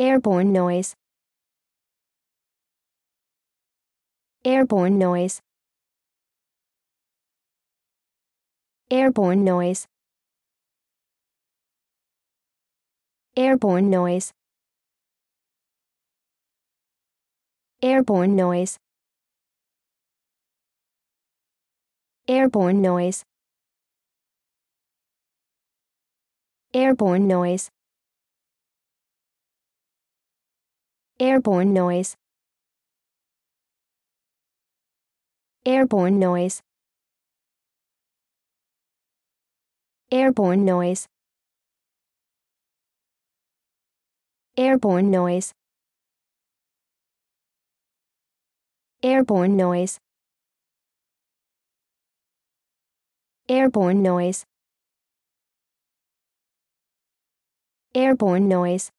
airborne noise. Airborne noise. Airborne noise. Airborne noise. Airborne noise. Airborne noise. Airborne noise airborne noise. Airborne noise. Airborne noise. Airborne noise. Airborne noise. Airborne noise. Airborne noise